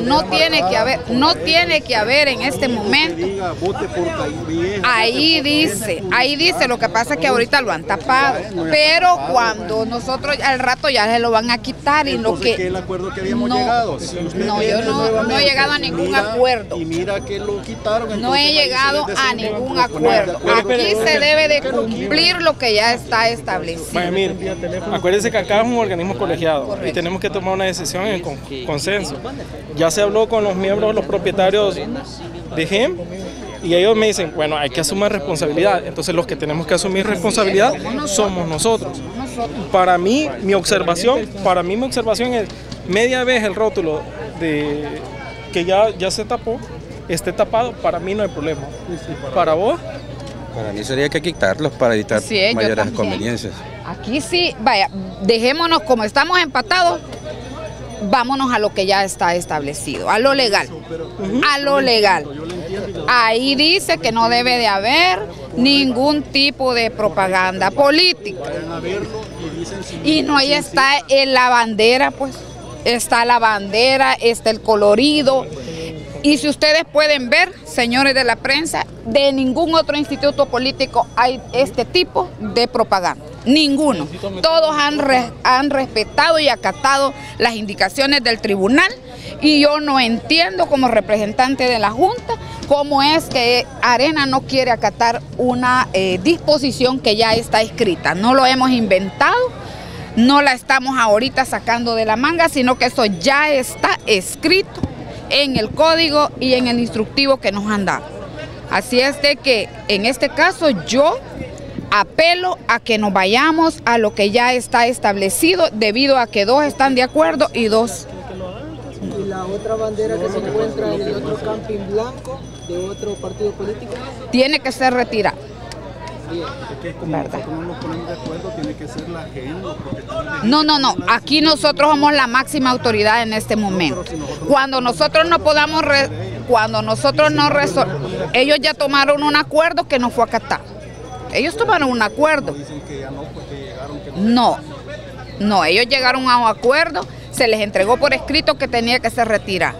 No tiene que haber, no tiene que haber en este momento. Ahí dice, ahí dice, lo que pasa es que ahorita lo han tapado, pero cuando nosotros al rato ya se lo van a quitar y lo que el acuerdo que habíamos no, llegado. no, yo no, no he llegado a ningún acuerdo. Y mira que lo quitaron. No he llegado a ningún acuerdo. Aquí se debe de cumplir lo que ya está establecido. Bueno, mire, acuérdense que acá es un organismo colegiado y tenemos que tomar una decisión en consenso. Ya se habló con los miembros, los propietarios de GEM y ellos me dicen, bueno, hay que asumir responsabilidad. Entonces los que tenemos que asumir responsabilidad somos nosotros. Para mí, mi observación, para mí mi observación es media vez el rótulo de que ya, ya se tapó, esté tapado, para mí no hay problema. Para vos, Para mí sería que quitarlos para evitar Sí, mayores conveniencias. Aquí sí, vaya, dejémonos como estamos empatados, vámonos a lo que ya está establecido, a lo legal, a lo legal. Ahí dice que no debe de haber ningún tipo de propaganda política. Y no, ahí está en la bandera, pues, está la bandera, está el colorido. Y si ustedes pueden ver, señores de la prensa, de ningún otro instituto político hay este tipo de propaganda. Ninguno. Todos han, re- han respetado y acatado las indicaciones del tribunal y yo no entiendo como representante de la Junta cómo es que Arena no quiere acatar una eh, disposición que ya está escrita. No lo hemos inventado, no la estamos ahorita sacando de la manga, sino que eso ya está escrito en el código y en el instructivo que nos han dado. Así es de que en este caso yo apelo a que nos vayamos a lo que ya está establecido debido a que dos están de acuerdo y dos Y la otra bandera que se encuentra en el otro camping blanco de otro partido político. tiene que ser retirada. Como no nos ponemos de acuerdo, tiene que ser la GEN, los propietarios de No, no, no. Aquí nosotros somos la máxima autoridad en este momento. Cuando nosotros no podamos, re- cuando nosotros no resol- ellos ya tomaron un acuerdo que no fue acatado. Ellos tomaron un acuerdo. no, que No, no, ellos llegaron a un acuerdo, se les entregó por escrito que tenía que ser retirado.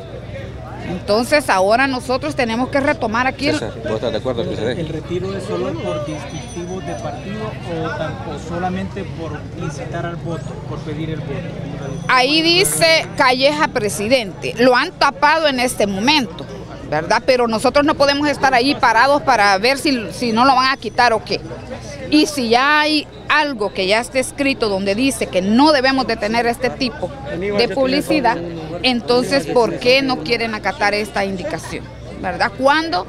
Entonces ahora nosotros tenemos que retomar aquí. el- César, ¿vos estás de acuerdo, ¿El PCD? retiro es solo por distintivos de partido o, o solamente por incitar al voto, por pedir el voto? Ahí dice Calleja Presidente. Lo han tapado en este momento, ¿verdad? Pero nosotros no podemos estar ahí parados para ver si, si no lo van a quitar o qué. Y si ya hay algo que ya esté escrito donde dice que no debemos de tener este tipo de publicidad, entonces ¿por qué no quieren acatar esta indicación? ¿Verdad? Cuando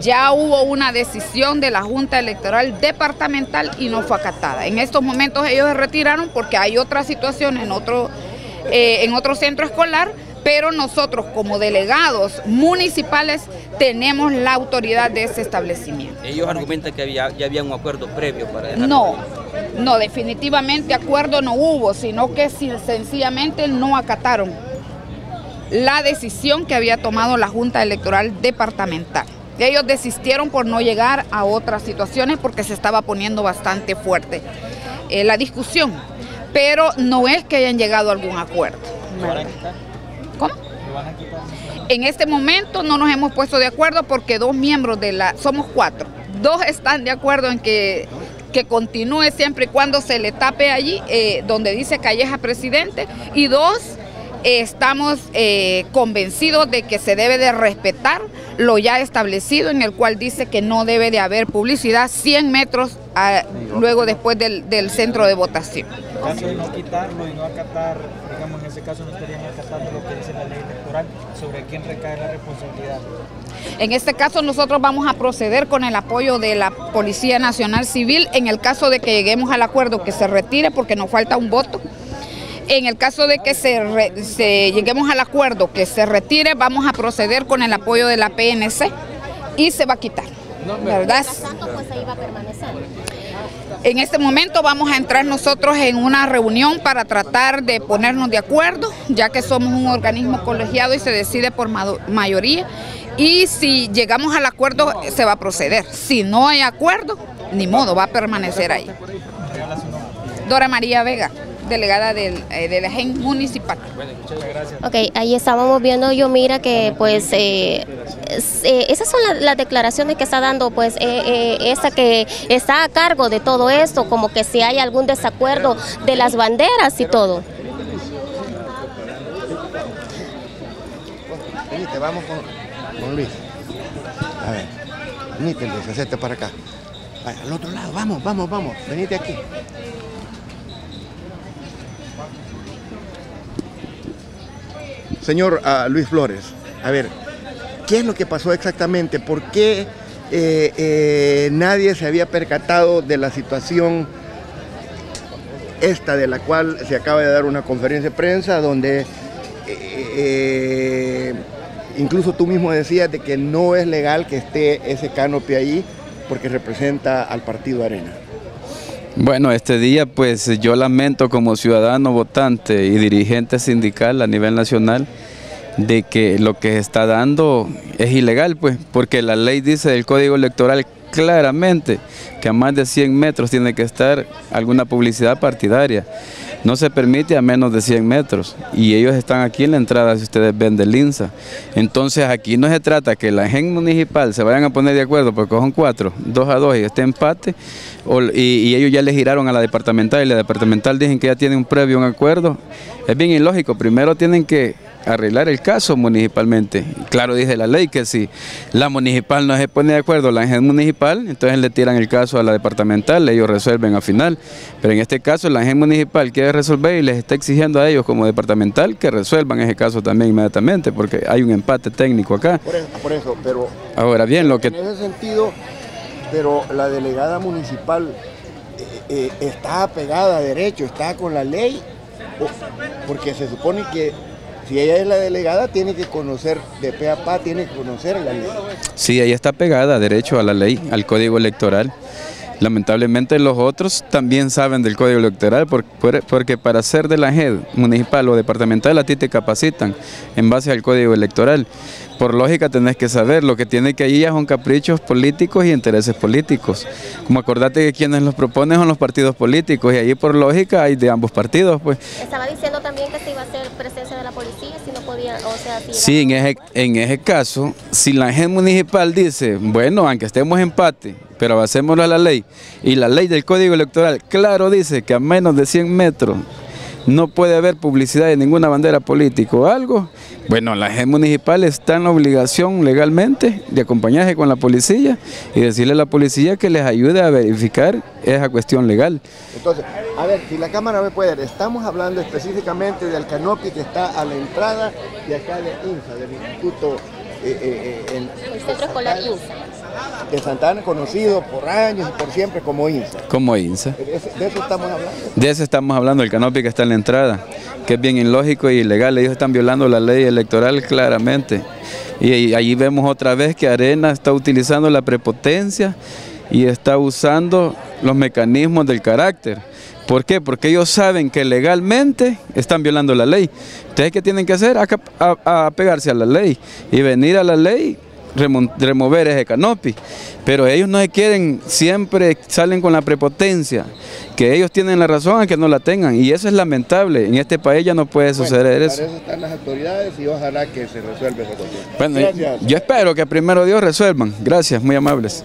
ya hubo una decisión de la Junta Electoral Departamental y no fue acatada. En estos momentos ellos se retiraron porque hay otra situación en otro, eh, en otro centro escolar, pero nosotros como delegados municipales tenemos la autoridad de ese establecimiento. Ellos argumentan que había, ya había un acuerdo previo para dejar. No, no, definitivamente acuerdo no hubo, sino que sencillamente no acataron la decisión que había tomado la Junta Electoral Departamental. Ellos desistieron por no llegar a otras situaciones porque se estaba poniendo bastante fuerte eh, la discusión, pero no es que hayan llegado a algún acuerdo. En este momento no nos hemos puesto de acuerdo porque dos miembros de la, somos cuatro, dos están de acuerdo en que, que continúe siempre y cuando se le tape allí eh, donde dice Calleja Presidente. Y dos eh, estamos eh, convencidos de que se debe de respetar lo ya establecido en el cual dice que no debe de haber publicidad 100 metros ah, luego después del, del centro de votación. En caso de no quitarlo y no acatar, digamos, en ese caso no estarían acatando lo que dice la ley electoral, sobre quién recae la responsabilidad. En este caso nosotros vamos a proceder con el apoyo de la Policía Nacional Civil en el caso de que lleguemos al acuerdo que se retire porque nos falta un voto. En el caso de que se, re- se lleguemos al acuerdo que se retire, vamos a proceder con el apoyo de la PNC y se va a quitar. ¿Verdad? En este momento vamos a entrar nosotros en una reunión para tratar de ponernos de acuerdo, ya que somos un organismo colegiado y se decide por mayoría. Y si llegamos al acuerdo, se va a proceder. Si no hay acuerdo, ni modo, va a permanecer ahí. Dora María Vega, delegada del, eh, de la municipal. Ok, ahí estábamos viendo yo, mira que pues eh, eh, esas son la- las declaraciones que está dando pues eh, eh, esa que está a cargo de todo esto, como que si hay algún desacuerdo de las banderas y todo. Venite, vamos con, con Luis. A ver, venite Luis, para acá. Vaya, al otro lado, vamos, vamos, vamos, venite aquí. Señor ah, Luis Flores, a ver, ¿qué es lo que pasó exactamente? ¿Por qué eh, eh, nadie se había percatado de la situación esta de la cual se acaba de dar una conferencia de prensa donde eh, incluso tú mismo decías de que no es legal que esté ese canopy ahí porque representa al partido Arena. Bueno, este día pues yo lamento como ciudadano votante y dirigente sindical a nivel nacional de que lo que se está dando es ilegal, pues, porque la ley dice del Código Electoral claramente que a más de 100 metros tiene que estar alguna publicidad partidaria. No se permite a menos de 100 metros y ellos están aquí en la entrada, si ustedes ven, del INSA. Entonces aquí no se trata que la gen municipal se vayan a poner de acuerdo porque son cuatro, dos a dos y este empate, y, ellos ya le giraron a la departamental y la departamental dicen que ya tienen un previo un acuerdo. Es bien ilógico, primero tienen que arreglar el caso municipalmente. Claro, dice la ley que si la municipal no se pone de acuerdo, la gen municipal, entonces le tiran el caso a la departamental, ellos resuelven al final. Pero en este caso la gen municipal quiere resolver y les está exigiendo a ellos como departamental que resuelvan ese caso también inmediatamente, porque hay un empate técnico acá. Por eso, por eso, pero Ahora bien, lo que en ese sentido, pero la delegada municipal eh, eh, está apegada a derecho, está con la ley, porque se supone que si ella es la delegada tiene que conocer de pe a pa, tiene que conocer la ley. Sí, ahí está pegada, derecho a la ley, al código electoral. Lamentablemente los otros también saben del código electoral por- por- porque para ser de la JED municipal o departamental a ti te capacitan en base al código electoral. Por lógica tenés que saber, lo que tiene que ir ya son caprichos políticos y intereses políticos. Como acordate que quienes los proponen son los partidos políticos y ahí por lógica hay de ambos partidos, pues. Estaba diciendo también que se iba a hacer si Sí, en ese, en ese caso, si la gente municipal dice, bueno, aunque estemos en empate, pero hacémoslo a la ley, y la ley del Código Electoral, claro, dice que a menos de 100 metros no puede haber publicidad de ninguna bandera política o algo, bueno, la gente municipal está en la obligación legalmente de acompañarse con la policía y decirle a la policía que les ayude a verificar esa cuestión legal. Entonces, a ver, si la cámara me puede ver, estamos hablando específicamente del canopy que está a la entrada de acá de INSA, del Instituto eh, eh, eh, en- el centro escolar INSA. De Santana, conocido por años y por siempre como INSA. Como INSA. De eso, de eso estamos hablando. De eso estamos hablando, el canopy que está en la entrada, que es bien ilógico y ilegal. Ellos están violando la ley electoral claramente. Y, y allí vemos otra vez que Arena está utilizando la prepotencia y está usando los mecanismos del carácter. ¿Por qué? Porque ellos saben que legalmente están violando la ley. Entonces, ¿qué tienen que hacer? Aca- A, a- apegarse a la ley y venir a la ley remover ese canopy. Pero ellos no se quieren, siempre salen con la prepotencia, que ellos tienen la razón aunque no la tengan. Y eso es lamentable. En este país ya no puede suceder Bueno, eso. Para eso están las autoridades y ojalá que se resuelva esa cuestión. Bueno, Gracias. yo espero que primero Dios resuelvan. Gracias, muy amables.